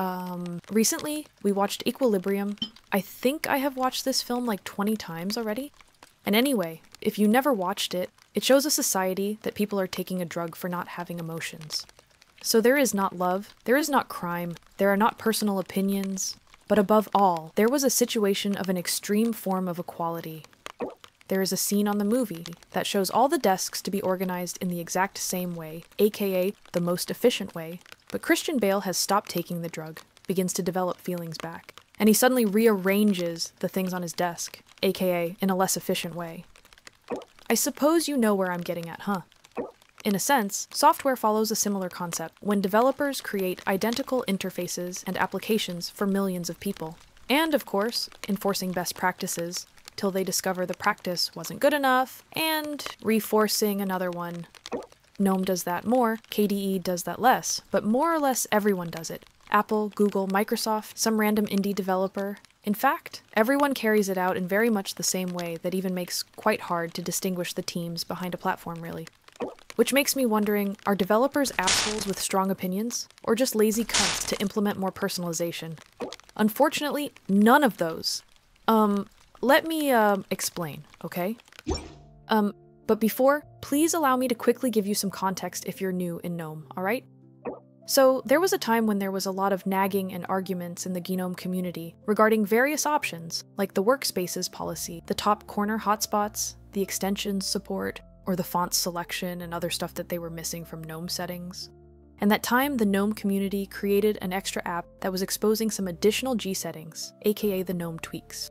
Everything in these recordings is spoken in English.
Um, recently, we watched Equilibrium. I think I have watched this film like 20 times already. And anyway, if you never watched it, it shows a society that people are taking a drug for not having emotions. So there is not love, there is not crime, there are not personal opinions, but above all, there was a situation of an extreme form of equality. There is a scene on the movie that shows all the desks to be organized in the exact same way, aka the most efficient way, but Christian Bale has stopped taking the drug, begins to develop feelings back, and he suddenly rearranges the things on his desk, aka in a less efficient way. I suppose you know where I'm getting at, huh? In a sense, software follows a similar concept when developers create identical interfaces and applications for millions of people. And, of course, enforcing best practices till they discover the practice wasn't good enough, and reforcing another one. GNOME does that more, KDE does that less, but more or less everyone does it. Apple, Google, Microsoft, some random indie developer. In fact, everyone carries it out in very much the same way that even makes quite hard to distinguish the teams behind a platform, really. Which makes me wondering are developers assholes with strong opinions, or just lazy cunts to implement more personalization? Unfortunately, none of those. Um, let me, uh, explain, okay? Um, but before, please allow me to quickly give you some context if you're new in GNOME, alright? So, there was a time when there was a lot of nagging and arguments in the GNOME community regarding various options, like the workspaces policy, the top corner hotspots, the extensions support, or the font selection and other stuff that they were missing from GNOME settings. And that time, the GNOME community created an extra app that was exposing some additional G settings, aka the GNOME tweaks.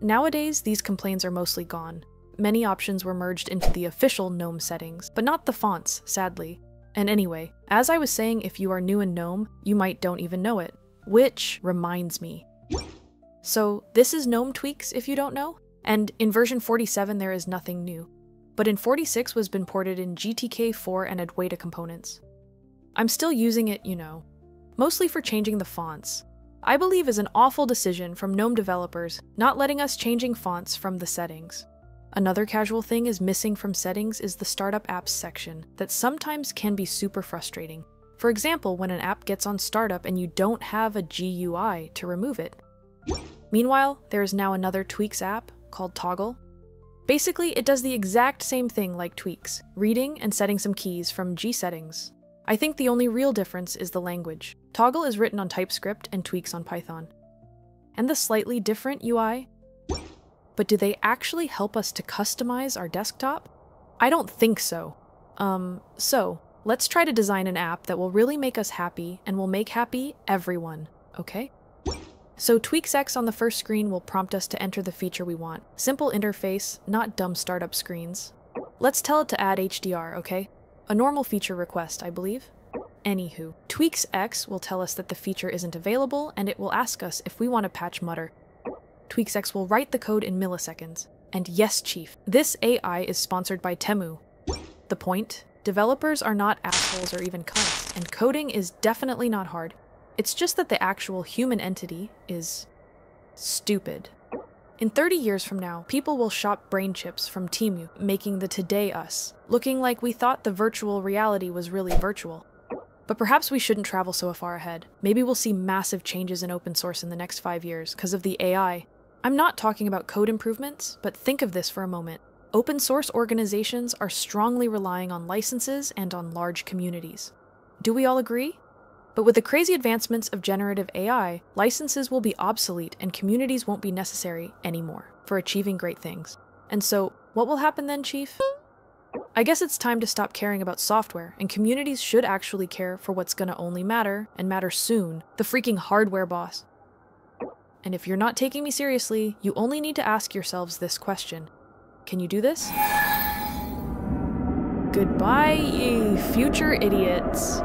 Nowadays, these complaints are mostly gone. Many options were merged into the official GNOME settings, but not the fonts, sadly. And anyway, as I was saying, if you are new in GNOME, you might don't even know it. Which reminds me. So, this is GNOME tweaks if you don't know, and in version 47 there is nothing new but in 46 was been ported in GTK4 and Adwaita components. I'm still using it, you know, mostly for changing the fonts. I believe is an awful decision from GNOME developers not letting us changing fonts from the settings. Another casual thing is missing from settings is the startup apps section that sometimes can be super frustrating. For example, when an app gets on startup and you don't have a GUI to remove it. Meanwhile, there is now another Tweaks app called Toggle. Basically, it does the exact same thing like Tweaks, reading and setting some keys from G settings. I think the only real difference is the language. Toggle is written on TypeScript and Tweaks on Python. And the slightly different UI? But do they actually help us to customize our desktop? I don't think so. Um, so, let's try to design an app that will really make us happy and will make happy everyone, okay? So TweaksX on the first screen will prompt us to enter the feature we want. Simple interface, not dumb startup screens. Let's tell it to add HDR, okay? A normal feature request, I believe. Anywho, TweaksX will tell us that the feature isn't available, and it will ask us if we want to patch Mutter. TweaksX will write the code in milliseconds. And yes, Chief, this AI is sponsored by Temu. The point? Developers are not assholes or even cunts, and coding is definitely not hard. It's just that the actual human entity is stupid. In 30 years from now, people will shop brain chips from Temu, making the today us, looking like we thought the virtual reality was really virtual. But perhaps we shouldn't travel so far ahead. Maybe we'll see massive changes in open source in the next five years because of the AI. I'm not talking about code improvements, but think of this for a moment. Open source organizations are strongly relying on licenses and on large communities. Do we all agree? But with the crazy advancements of generative AI, licenses will be obsolete and communities won't be necessary anymore for achieving great things. And so, what will happen then, Chief? I guess it's time to stop caring about software, and communities should actually care for what's gonna only matter, and matter soon the freaking hardware boss. And if you're not taking me seriously, you only need to ask yourselves this question Can you do this? Goodbye, ye future idiots.